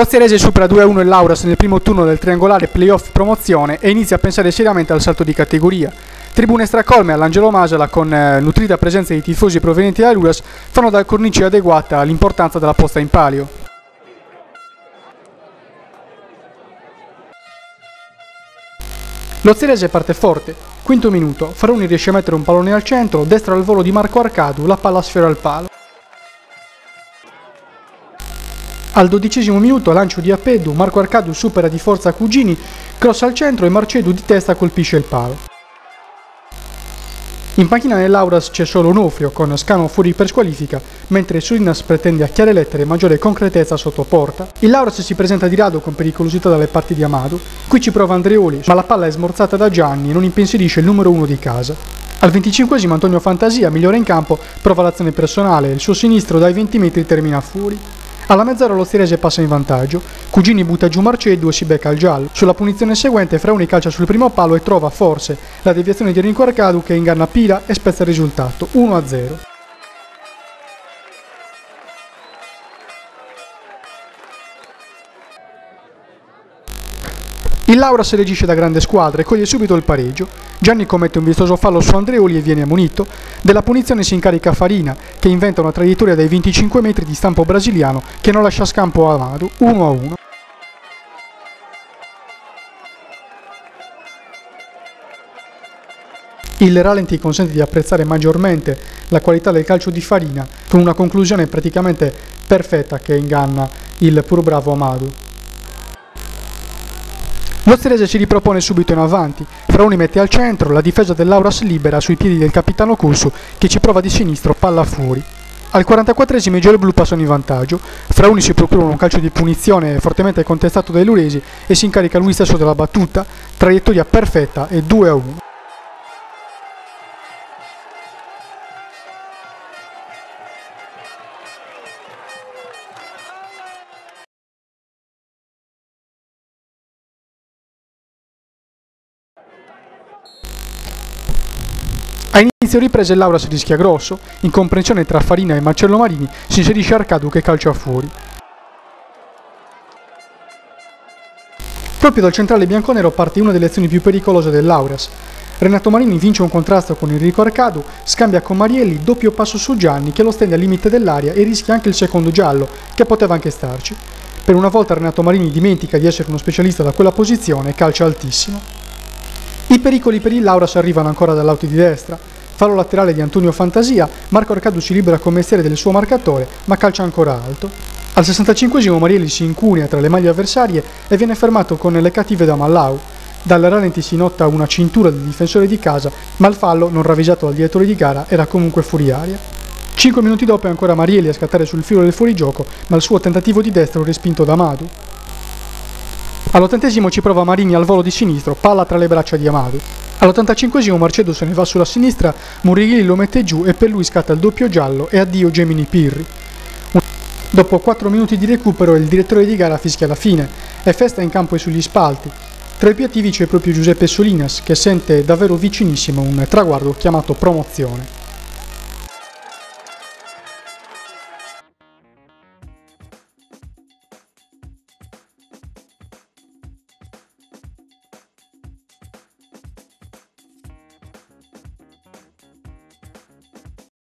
L'Osterese supera 2-1 il Lauras nel primo turno del triangolare playoff promozione e inizia a pensare seriamente al salto di categoria. Tribune stracolme all'Angelo Masala con eh, nutrita presenza di tifosi provenienti da Luras fanno da cornice adeguata all'importanza della posta in palio. Lo Zerese parte forte, quinto minuto, Faroni riesce a mettere un pallone al centro, destra al volo di Marco Arcadu, la palla sfiora al palo. Al dodicesimo minuto lancio di Appedu, Marco Arcadu supera di forza Cugini, cross al centro e Marcedu di testa colpisce il palo. In panchina nell'Auras c'è solo Onofrio con Scano fuori per squalifica, mentre Sulinas pretende a chiare lettere maggiore concretezza sotto porta. Il Lauras si presenta di rado con pericolosità dalle parti di Amado, qui ci prova Andreoli, ma la palla è smorzata da Gianni e non impensierisce il numero uno di casa. Al 25 Antonio Fantasia, migliore in campo, prova l'azione personale il suo sinistro dai 20 metri termina fuori. Alla mezz'ora lo Stirese passa in vantaggio, Cugini butta giù Marcedu e si becca il giallo. Sulla punizione seguente Frauni calcia sul primo palo e trova forse la deviazione di Enrico Arcadu che inganna Pila e spezza il risultato, 1-0. Il Laura si reagisce da grande squadra e coglie subito il pareggio. Gianni commette un vistoso fallo su Andreoli e viene ammonito. Della punizione si incarica Farina, che inventa una traiettoria dai 25 metri di stampo brasiliano che non lascia scampo a Amado, 1 a 1. Il ralenti consente di apprezzare maggiormente la qualità del calcio di Farina, con una conclusione praticamente perfetta che inganna il pur bravo Amado. Lo Strese si ripropone subito in avanti, Frauni mette al centro, la difesa dell'Auras libera sui piedi del capitano Cusu che ci prova di sinistro, palla fuori. Al 44esimo i gialloblu passano in vantaggio, Frauni si procura un calcio di punizione fortemente contestato dai Luresi e si incarica lui stesso della battuta, traiettoria perfetta e 2 a 1. A inizio riprese Laura si rischia grosso, in comprensione tra Farina e Marcello Marini si inserisce Arcadu che calcia fuori. Proprio dal centrale bianconero parte una delle azioni più pericolose dell'Auras. Renato Marini vince un contrasto con Enrico Arcadu, scambia con Marielli, doppio passo su Gianni che lo stende al limite dell'aria e rischia anche il secondo giallo, che poteva anche starci. Per una volta Renato Marini dimentica di essere uno specialista da quella posizione e calcia altissimo. I pericoli per il Lauras arrivano ancora dall'auto di destra. Fallo laterale di Antonio Fantasia, Marco Arcadu si libera con mestiere del suo marcatore, ma calcia ancora alto. Al 65 Marielli si incunia tra le maglie avversarie e viene fermato con le cattive da Mallau. Dal rallenti si nota una cintura del difensore di casa, ma il fallo, non ravvisato dal direttore di gara, era comunque fuori aria. Cinque minuti dopo è ancora Marielli a scattare sul filo del fuorigioco, ma il suo tentativo di destro è respinto da Madu. All'ottantesimo ci prova Marini al volo di sinistro, palla tra le braccia di Amado. All'85esimo Marcedo se ne va sulla sinistra, Murighili lo mette giù e per lui scatta il doppio giallo e addio Gemini Pirri. Dopo 4 minuti di recupero il direttore di gara fischia la fine, è festa in campo e sugli spalti. Tra i più attivi c'è proprio Giuseppe Solinas che sente davvero vicinissimo un traguardo chiamato promozione.